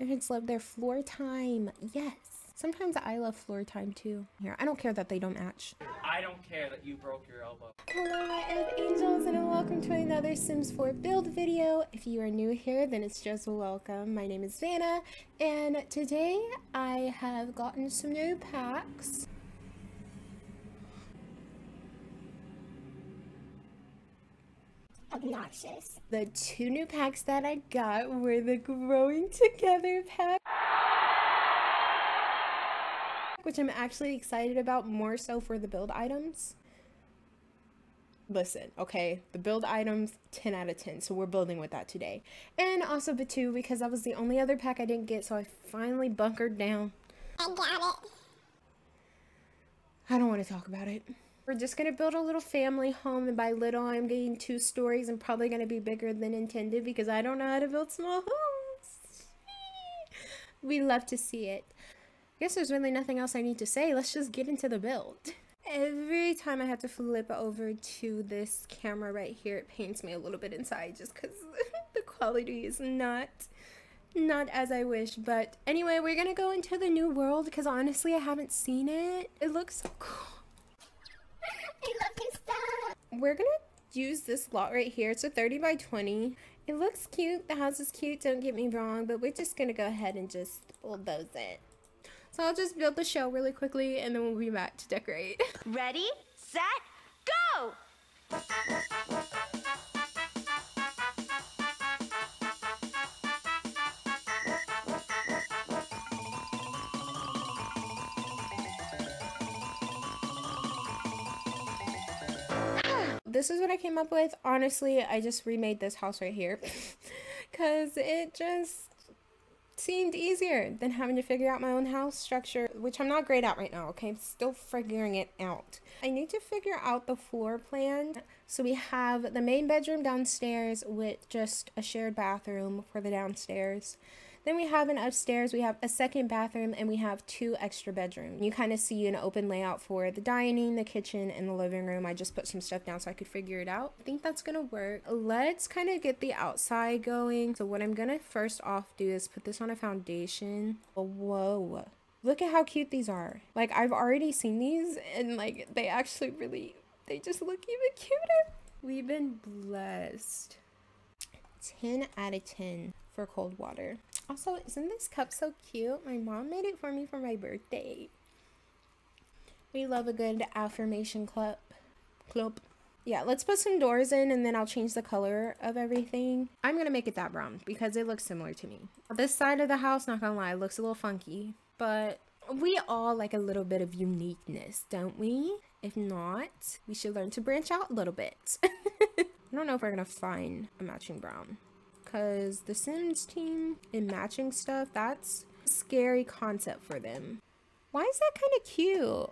Their kids love their floor time. Yes. Sometimes I love floor time too. Here, I don't care that they don't match. I don't care that you broke your elbow. Hello, my Earth Angels, and welcome to another Sims 4 build video. If you are new here, then it's just welcome. My name is Vanna, and today I have gotten some new packs. Obnoxious. The two new packs that I got were the Growing Together pack, which I'm actually excited about more so for the build items. Listen, okay, the build items 10 out of 10, so we're building with that today. And also Batuu because that was the only other pack I didn't get, so I finally bunkered down. I got it. I don't want to talk about it. We're just going to build a little family home, and by little, I'm getting two stories and probably going to be bigger than intended because I don't know how to build small homes. we love to see it. I guess there's really nothing else I need to say. Let's just get into the build. Every time I have to flip over to this camera right here, it pains me a little bit inside just because the quality is not not as I wish. But anyway, we're gonna go into the new world because honestly, I haven't seen it. It looks cool. I love this stuff. We're gonna use this lot right here. It's a 30 by 20. It looks cute. The house is cute, don't get me wrong, but we're just gonna go ahead and just bulldoze it. So I'll just build the shell really quickly and then we'll be back to decorate. Ready, set, go! This is what I came up with. Honestly, I just remade this house right here because it just seemed easier than having to figure out my own house structure, which I'm not great at right now, okay? I'm still figuring it out. I need to figure out the floor plan. So we have the main bedroom downstairs with just a shared bathroom for the downstairs. Then we have an upstairs, we have a second bathroom, and we have two extra bedrooms. You kind of see an open layout for the dining, the kitchen, and the living room. I just put some stuff down so I could figure it out. I think that's gonna work. Let's kind of get the outside going. So what I'm gonna first off do is put this on a foundation. Whoa. Look at how cute these are. Like I've already seen these and like they actually really, they just look even cuter. We've been blessed. 10 out of 10 for cold water. Also, isn't this cup so cute? My mom made it for me for my birthday. We love a good affirmation club. Club. Yeah, let's put some doors in and then I'll change the color of everything. I'm going to make it that brown because it looks similar to me. This side of the house, not gonna lie, looks a little funky. But we all like a little bit of uniqueness, don't we? If not, we should learn to branch out a little bit. I don't know if we're going to find a matching brown because the Sims team in matching stuff, that's a scary concept for them. Why is that kind of cute?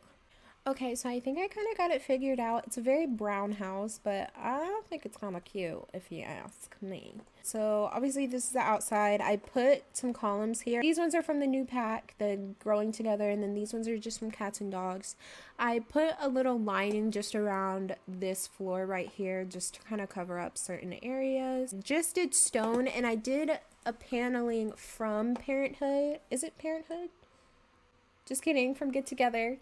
Okay, so I think I kind of got it figured out. It's a very brown house, but I think it's kind of cute if you ask me. So obviously this is the outside. I put some columns here. These ones are from the new pack, the growing together, and then these ones are just from cats and dogs. I put a little lining just around this floor right here just to kind of cover up certain areas. Just did stone and I did a paneling from Parenthood. Is it Parenthood? Just kidding, from Get Together.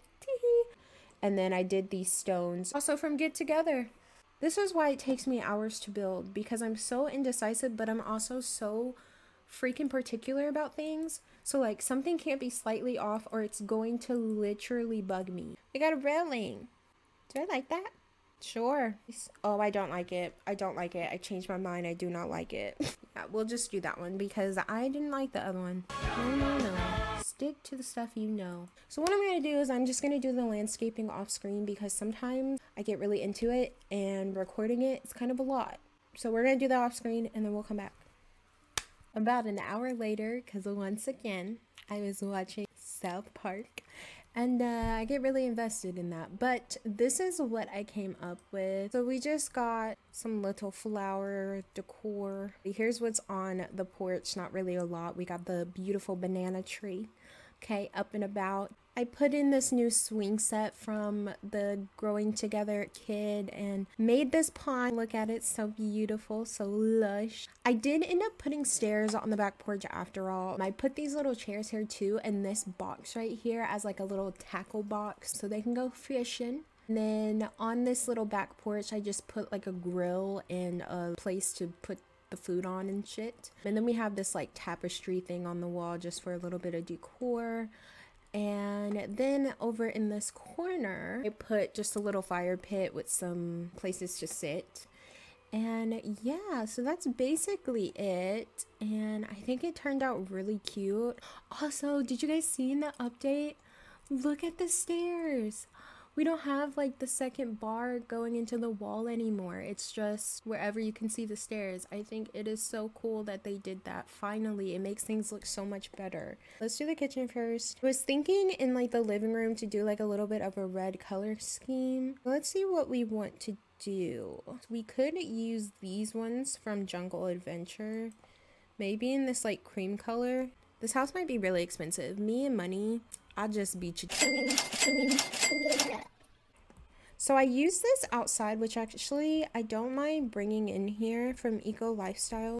And then I did these stones also from Get Together. This is why it takes me hours to build because I'm so indecisive, but I'm also so freaking particular about things. So like something can't be slightly off or it's going to literally bug me. I got a railing. Do I like that? Sure. Oh, I don't like it. I don't like it. I changed my mind. I do not like it. yeah, we'll just do that one because I didn't like the other one. No, no, no. Stick to the stuff you know. So what I'm going to do is I'm just going to do the landscaping off screen because sometimes I get really into it and recording it is kind of a lot. So we're going to do that off screen and then we'll come back. About an hour later, because once again, I was watching South Park and uh, I get really invested in that. But this is what I came up with. So we just got some little flower decor. Here's what's on the porch, not really a lot. We got the beautiful banana tree. Okay, up and about. I put in this new swing set from the Growing Together kid and made this pond. Look at it, so beautiful, so lush. I did end up putting stairs on the back porch after all. I put these little chairs here too and this box right here as like a little tackle box so they can go fishing. And then on this little back porch, I just put like a grill and a place to put the food on and shit. And then we have this like tapestry thing on the wall just for a little bit of decor. And then over in this corner, I put just a little fire pit with some places to sit. And yeah, so that's basically it. And I think it turned out really cute. Also, did you guys see in the update? Look at the stairs we don't have like the second bar going into the wall anymore. It's just wherever you can see the stairs. I think it is so cool that they did that. Finally, it makes things look so much better. Let's do the kitchen first. I was thinking in like the living room to do like a little bit of a red color scheme. Let's see what we want to do. We could use these ones from Jungle Adventure. Maybe in this like cream color. This house might be really expensive. Me and money, I'll just beat you. So I use this outside, which actually I don't mind bringing in here from Eco Lifestyle.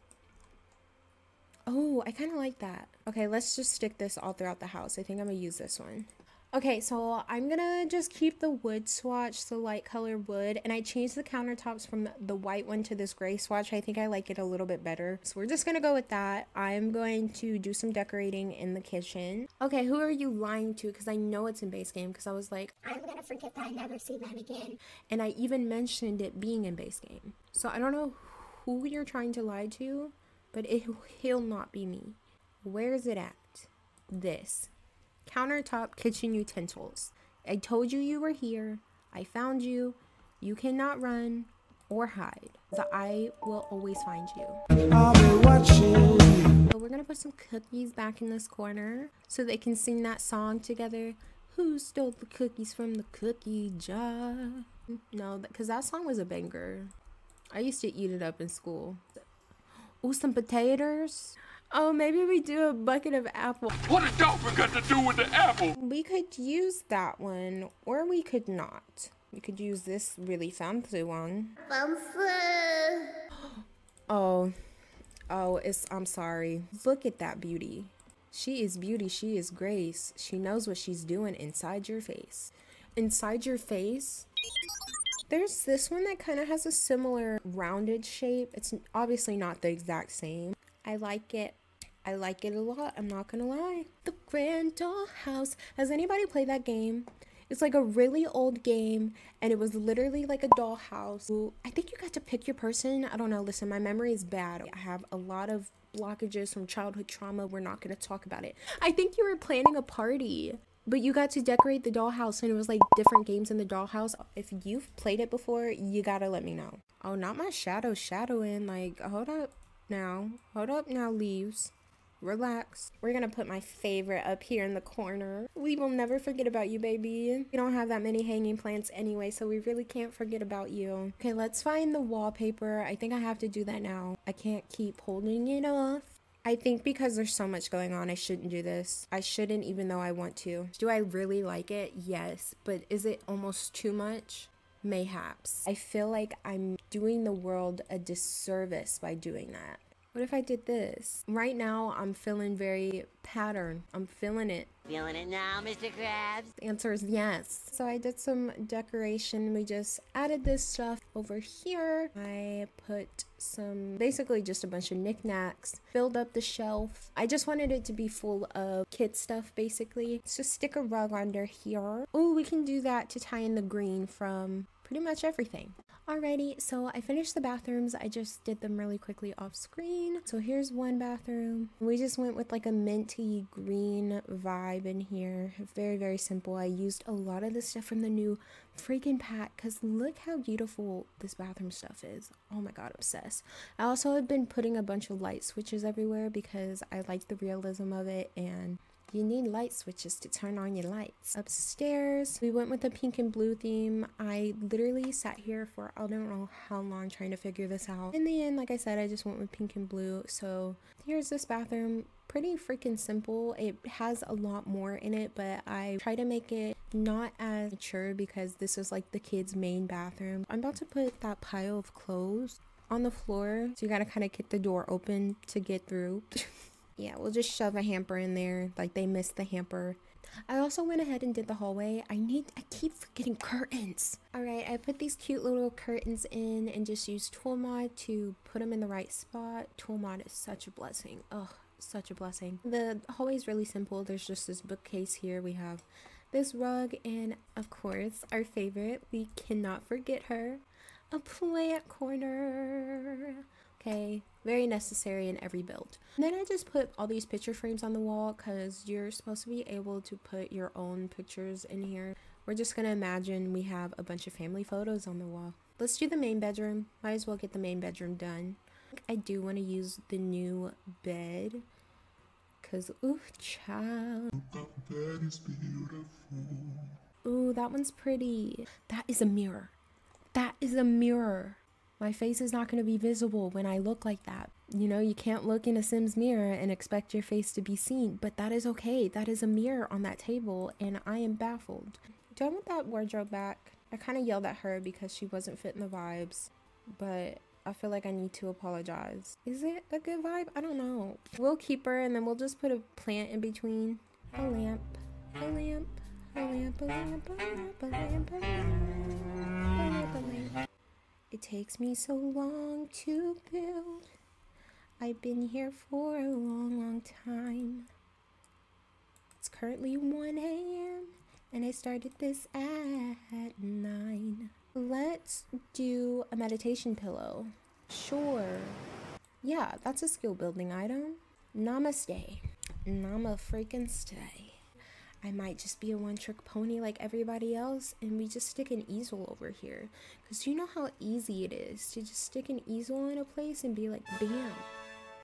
Oh, I kind of like that. Okay, let's just stick this all throughout the house. I think I'm going to use this one. Okay, so I'm gonna just keep the wood swatch, the light color wood, and I changed the countertops from the white one to this gray swatch. I think I like it a little bit better. So we're just gonna go with that. I'm going to do some decorating in the kitchen. Okay, who are you lying to? Because I know it's in base game, because I was like, I'm gonna forget that I never see them again. And I even mentioned it being in base game. So I don't know who you're trying to lie to, but it, he'll not be me. Where's it at? This countertop kitchen utensils. I told you you were here. I found you. You cannot run or hide. The eye will always find you. I'll be watching. So we're gonna put some cookies back in this corner so they can sing that song together. Who stole the cookies from the cookie jar? No, because that song was a banger. I used to eat it up in school. Ooh, some potatoes. Oh, maybe we do a bucket of apple. What a dolphin got to do with the apple? We could use that one, or we could not. We could use this really fancy one. Fancy. Oh, oh, it's, I'm sorry. Look at that beauty. She is beauty, she is grace. She knows what she's doing inside your face. Inside your face? There's this one that kind of has a similar rounded shape. It's obviously not the exact same. I like it. I like it a lot. I'm not gonna lie. The Grand Doll House. Has anybody played that game? It's like a really old game, and it was literally like a dollhouse. I think you got to pick your person. I don't know. Listen, my memory is bad. I have a lot of blockages from childhood trauma. We're not going to talk about it. I think you were planning a party, but you got to decorate the dollhouse, and it was like different games in the dollhouse. If you've played it before, you gotta let me know. Oh, not my shadow shadowing. Like, hold up now. Hold up now, leaves. Relax. We're gonna put my favorite up here in the corner. We will never forget about you, baby. We don't have that many hanging plants anyway, so we really can't forget about you. Okay, let's find the wallpaper. I think I have to do that now. I can't keep holding it off. I think because there's so much going on, I shouldn't do this. I shouldn't even though I want to. Do I really like it? Yes. But is it almost too much? Mayhaps. I feel like I'm doing the world a disservice by doing that. What if I did this? Right now, I'm feeling very pattern. I'm feeling it. Feeling it now, Mr. Krabs? The answer is yes. So I did some decoration. We just added this stuff over here. I put some, basically just a bunch of knickknacks, filled up the shelf. I just wanted it to be full of kid stuff, basically. So stick a rug under here. Oh, we can do that to tie in the green from pretty much everything. Alrighty, so I finished the bathrooms. I just did them really quickly off screen. So here's one bathroom. We just went with like a minty green vibe in here. Very, very simple. I used a lot of the stuff from the new freaking pack because look how beautiful this bathroom stuff is. Oh my god, obsessed. I also have been putting a bunch of light switches everywhere because I like the realism of it and You need light switches to turn on your lights. Upstairs, we went with a pink and blue theme. I literally sat here for I don't know how long trying to figure this out. In the end, like I said, I just went with pink and blue. So here's this bathroom. Pretty freaking simple. It has a lot more in it, but I try to make it not as mature because this is like the kids' main bathroom. I'm about to put that pile of clothes on the floor. So you gotta kind of kick the door open to get through. yeah, we'll just shove a hamper in there. Like they missed the hamper. I also went ahead and did the hallway. I need, I keep forgetting curtains. All right, I put these cute little curtains in and just used Tool Mod to put them in the right spot. Tool Mod is such a blessing. Ugh, such a blessing. The hallway is really simple. There's just this bookcase here. We have this rug and of course our favorite, we cannot forget her, a plant corner. Okay, very necessary in every build. And then I just put all these picture frames on the wall because you're supposed to be able to put your own pictures in here. We're just gonna imagine we have a bunch of family photos on the wall. Let's do the main bedroom. Might as well get the main bedroom done. I do want to use the new bed because, ooh, child. Ooh, that one's pretty. That is a mirror. That is a mirror. My face is not going to be visible when I look like that. You know, you can't look in a Sims mirror and expect your face to be seen, but that is okay. That is a mirror on that table, and I am baffled. Do I want that wardrobe back? I kind of yelled at her because she wasn't fitting the vibes, but I feel like I need to apologize. Is it a good vibe? I don't know. We'll keep her and then we'll just put a plant in between. A lamp, a lamp, a lamp, a lamp, a lamp, a lamp, a lamp. A lamp. It takes me so long to build. I've been here for a long, long time. It's currently 1 a.m. and I started this at 9. Let's do a meditation pillow. Sure. Yeah, that's a skill building item. Namaste. Nama freaking stay. I might just be a one trick pony like everybody else and we just stick an easel over here. Because you know how easy it is to just stick an easel in a place and be like, bam.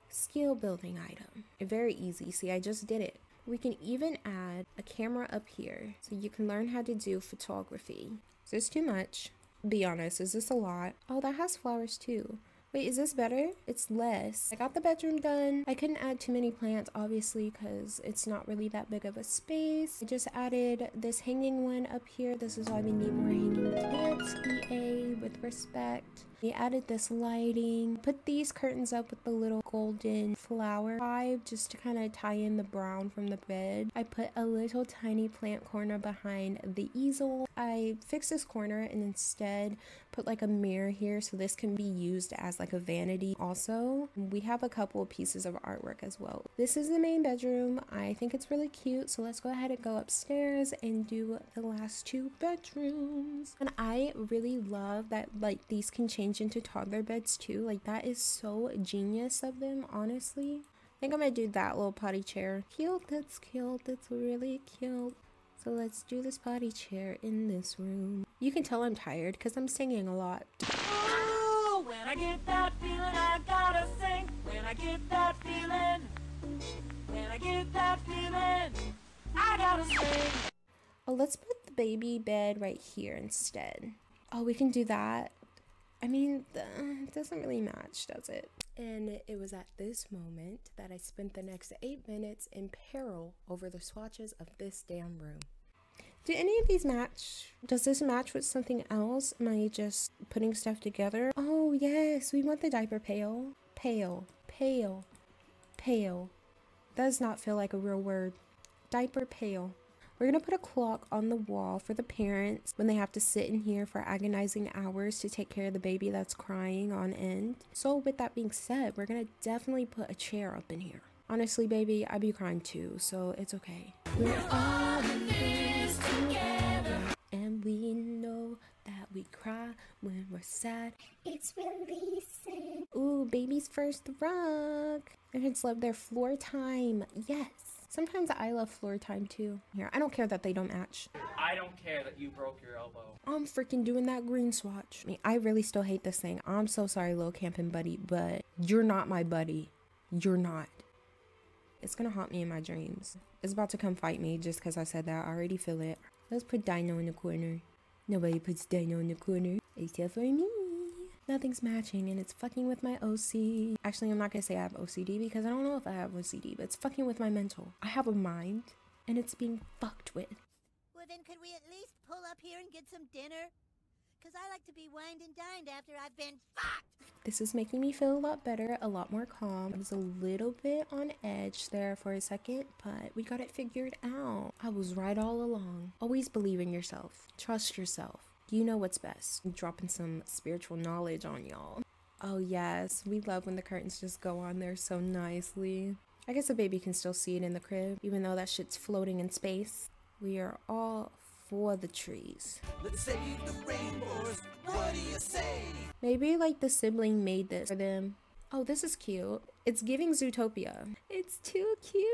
Skill building item. Very easy. See, I just did it. We can even add a camera up here so you can learn how to do photography. Is this too much? Be honest, is this a lot? Oh, that has flowers too. Wait, is this better? It's less. I got the bedroom done. I couldn't add too many plants, obviously, because it's not really that big of a space. I just added this hanging one up here. This is why we need more hanging plants. EA, with respect. We added this lighting. Put these curtains up with the little golden flower vibe just to kind of tie in the brown from the bed. I put a little tiny plant corner behind the easel. I fixed this corner and instead put like a mirror here so this can be used as like a vanity also. We have a couple of pieces of artwork as well. This is the main bedroom. I think it's really cute so let's go ahead and go upstairs and do the last two bedrooms. And I really love that like these can change into toddler beds too. Like that is so genius of them, honestly. I think I'm gonna do that little potty chair. Cute, that's cute, that's really cute. So let's do this potty chair in this room. You can tell I'm tired because I'm singing a lot. Ooh, when I get that feeling, I gotta sing. When I get that feeling, when I get that feeling, I gotta sing. Oh, let's put the baby bed right here instead. Oh, we can do that. I mean, it doesn't really match, does it? And it was at this moment that I spent the next eight minutes in peril over the swatches of this damn room. Do any of these match? Does this match with something else? Am I just putting stuff together? Oh, yes, we want the diaper pail. Pale, pale, pale. Does not feel like a real word. Diaper pail. We're going to put a clock on the wall for the parents when they have to sit in here for agonizing hours to take care of the baby that's crying on end. So, with that being said, we're going to definitely put a chair up in here. Honestly, baby, I'd be crying too, so it's okay. We're all in this together, and we know that we cry when we're sad. It's releasing. Ooh, baby's first rug. Parents love their floor time. Yes. Sometimes I love floor time too. Here, I don't care that they don't match. I don't care that you broke your elbow. I'm freaking doing that green swatch. I mean, I really still hate this thing. I'm so sorry, little camping buddy, but you're not my buddy. You're not. It's gonna haunt me in my dreams. It's about to come fight me just because I said that. I already feel it. Let's put Dino in the corner. Nobody puts Dino in the corner except for me. Nothing's matching and it's fucking with my OC. Actually, I'm not gonna say I have OCD because I don't know if I have OCD, but it's fucking with my mental. I have a mind and it's being fucked with. Well, then, could we at least pull up here and get some dinner? Because I like to be wined and dined after I've been fucked. This is making me feel a lot better, a lot more calm. I was a little bit on edge there for a second, but we got it figured out. I was right all along. Always believe in yourself. Trust yourself. You know what's best. I'm dropping some spiritual knowledge on y'all. Oh yes, we love when the curtains just go on there so nicely. I guess a baby can still see it in the crib, even though that shit's floating in space. We are all for the trees. Let's save the rainbows. What do you say? Maybe like the sibling made this for them. Oh, this is cute. It's giving Zootopia. It's too cute.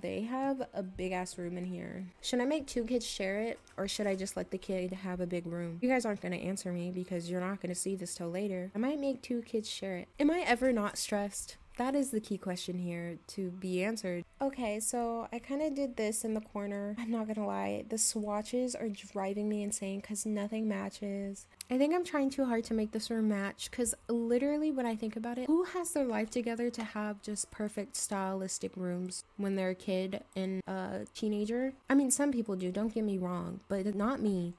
They have a big ass room in here. Should I make two kids share it or should I just let the kid have a big room? You guys aren't to answer me because you're not to see this till later. I might make two kids share it. Am I ever not stressed? That is the key question here to be answered. Okay, so I kind of did this in the corner. I'm not gonna lie, the swatches are driving me insane because nothing matches. I think I'm trying too hard to make this room match because literally, when I think about it, who has their life together to have just perfect stylistic rooms when they're a kid and a teenager? I mean, some people do, don't get me wrong, but not me.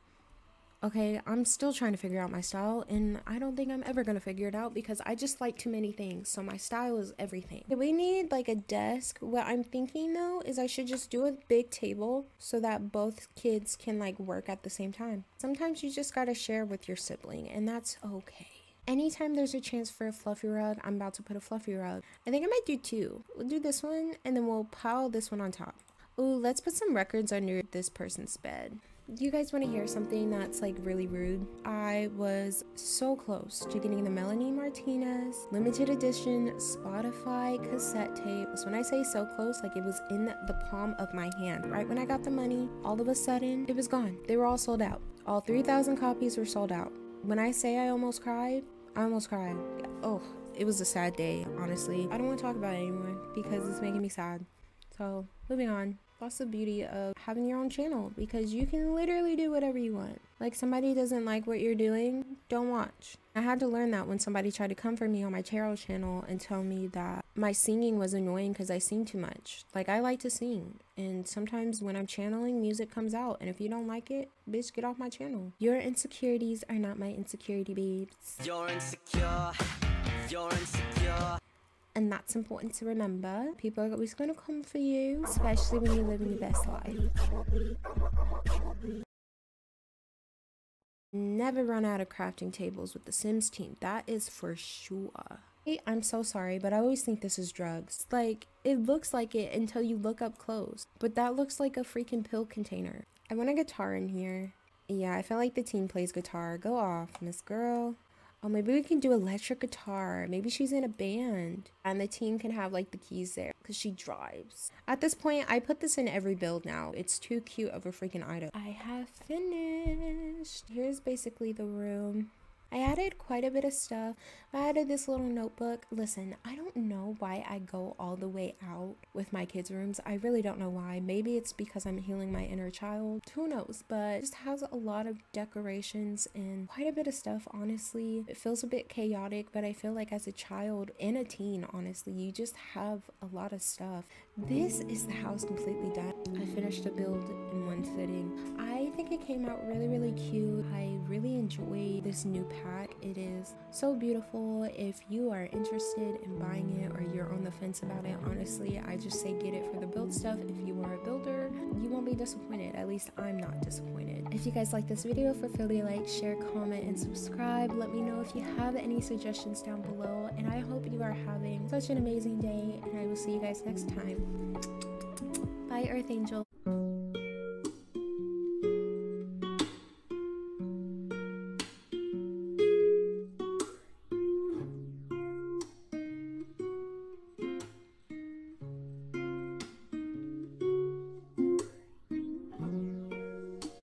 Okay, I'm still trying to figure out my style, and I don't think I'm ever gonna figure it out because I just like too many things. So my style is everything. We need like a desk. What I'm thinking though is I should just do a big table so that both kids can like work at the same time. Sometimes you just gotta share with your sibling, and that's okay. Anytime there's a chance for a fluffy rug, I'm about to put a fluffy rug. I think I might do two. We'll do this one, and then we'll pile this one on top. Ooh, let's put some records under this person's bed. Do you guys want to hear something that's like really rude? I was so close to getting the Melanie Martinez limited edition Spotify cassette tape. So when I say so close, like it was in the palm of my hand. Right when I got the money, all of a sudden it was gone. They were all sold out. All 3,000 copies were sold out. When I say I almost cried, I almost cried. Oh, it was a sad day, honestly. I don't want to talk about it anymore because it's making me sad. So, moving on that's the beauty of having your own channel because you can literally do whatever you want. Like somebody doesn't like what you're doing, don't watch. I had to learn that when somebody tried to come for me on my tarot channel and tell me that my singing was annoying because I sing too much. Like I like to sing, and sometimes when I'm channeling, music comes out, and if you don't like it, bitch, get off my channel. Your insecurities are not my insecurity, babes. You're insecure. You're insecure. And that's important to remember. People are always going to come for you, especially when you're living your best life. Never run out of crafting tables with the Sims team. That is for sure. I'm so sorry, but I always think this is drugs. Like, it looks like it until you look up close. But that looks like a freaking pill container. I want a guitar in here. Yeah, I feel like the team plays guitar. Go off, Miss Girl. Oh, maybe we can do electric guitar. Maybe she's in a band. And the team can have like the keys there because she drives. At this point, I put this in every build now. It's too cute of a freaking item. I have finished. Here's basically the room. I added quite a bit of stuff. I added this little notebook. Listen, I don't know why I go all the way out with my kids' rooms. I really don't know why. Maybe it's because I'm healing my inner child. Who knows? But just has a lot of decorations and quite a bit of stuff, honestly. It feels a bit chaotic, but I feel like as a child and a teen, honestly, you just have a lot of stuff. This is the house completely done. I finished a build in one sitting. I think it came out really, really cute. I really enjoy this new pack. It is so beautiful. If you are interested in buying it or you're on the fence about it, honestly, I just say get it for the build stuff. If you are a builder, you won't be disappointed. At least I'm not disappointed. If you guys like this video, feel free to like, share, comment, and subscribe. Let me know if you have any suggestions down below. And I hope you are having such an amazing day. And I will see you guys next time. Bye, Earth Angel.